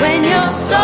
when you're so